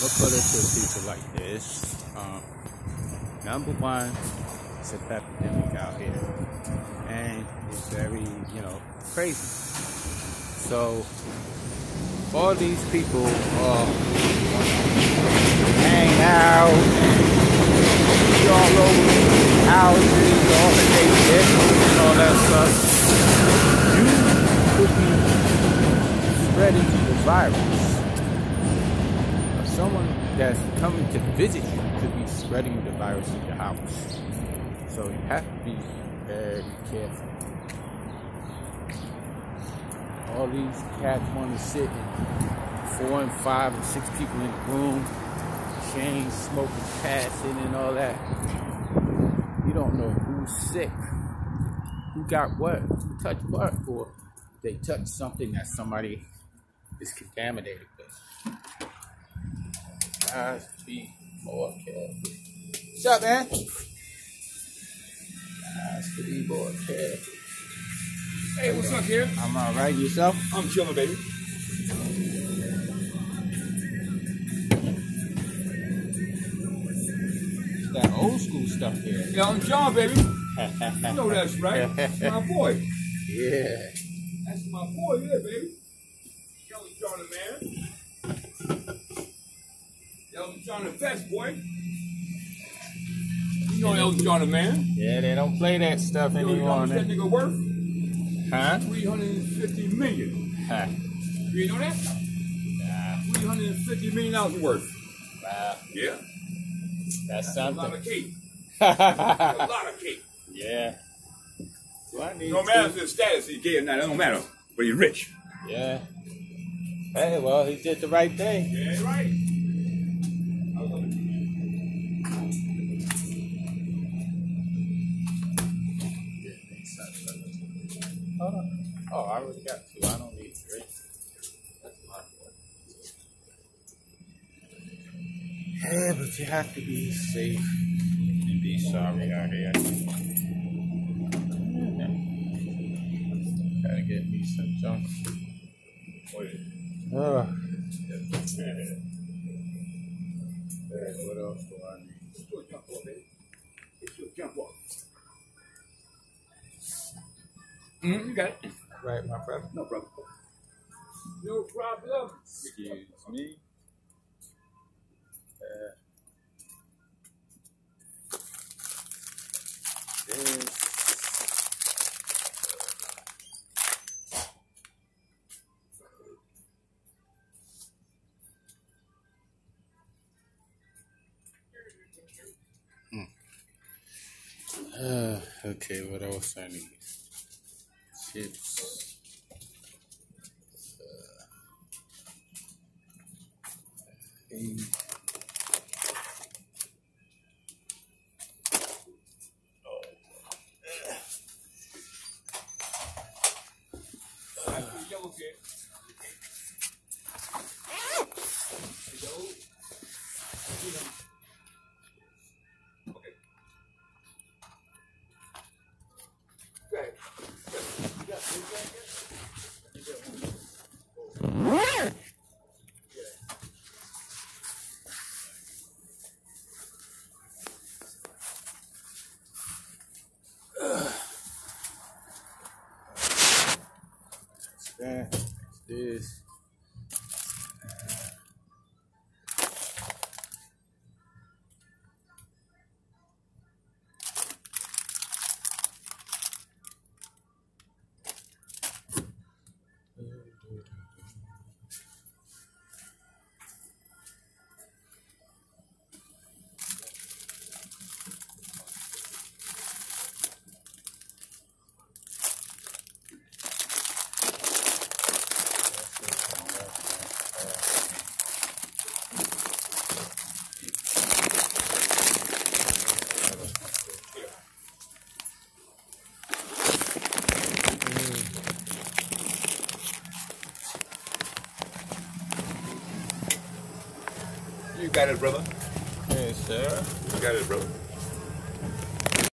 I'm gonna to people like this. Um, number one, it's a epidemic out here, and it's very, you know, crazy. So all these people uh, hang out and all over houses, all the day and all that stuff. You could be spreading the virus someone that's coming to visit you could be spreading the virus in your house. So you have to be very careful. All these cats want to sit in four and five and six people in the room, chain smoking, passing and all that. You don't know who's sick, who got what, who touched what, or they touched something that somebody is contaminated with guys be more careful. What's up, man? Guys to be more careful. Hey, what's up here? I'm all right. Yourself? I'm chilling, baby. That old school stuff here. Yeah, I'm John, baby. you know that's right. That's my boy. Yeah. That's my boy, yeah, baby. Young John, man. Elton John the best, boy. You know Elton John the man. Yeah, they don't play that stuff you know anymore. that nigga worth? Huh? 350 million. Huh. You know that? Nah. 350 million dollars worth. Wow. Yeah. That's, That's a lot something. of cake. a lot of cake. yeah. Need No to- matter the status he gave, now that don't matter. But he's rich. Yeah. Hey, well, he did the right thing. Yeah, right. Hold on. Oh, I already got two. I don't need three. That's my fault. Yeah, but you have to be safe and be sorry out here. Gotta get me some junk. Wait. Oh. Yeah, what else do I need? Mm, you got it. Right, my brother. No problem. No problem. Excuse me. Uh, this. Hmm. Uh, okay, what else I need? Chips. Hey. That's that. It's this. You got it, brother. Yes, sir. You got it, brother.